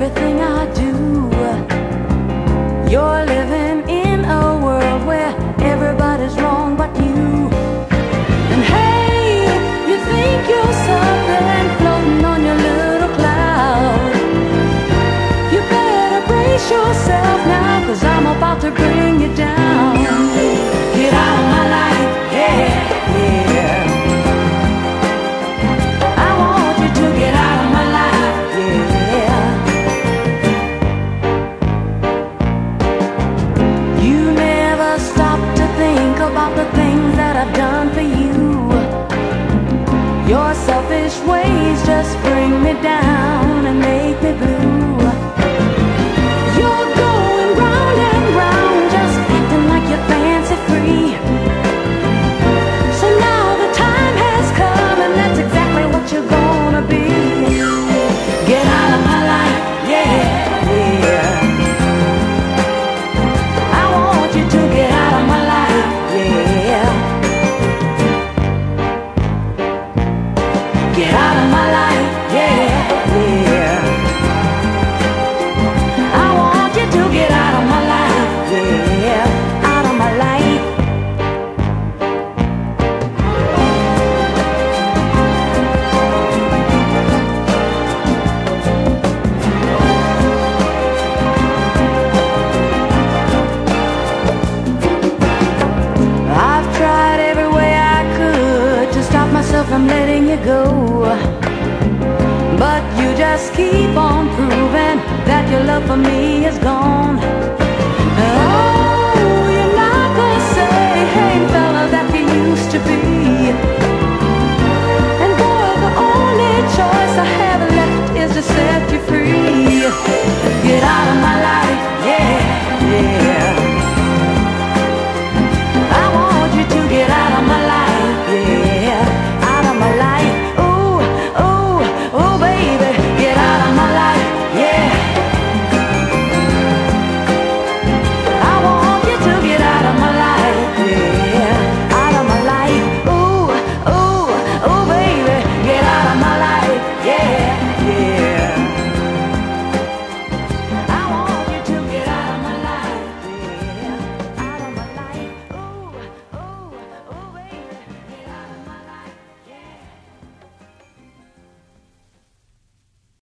everything I do. You're living in a world where everybody's wrong but you. And hey, you think you're something floating on your little cloud. You better brace yourself now. all the things that I've done for you. Your selfish ways just bring me down. Just keep on proving that your love for me is gone.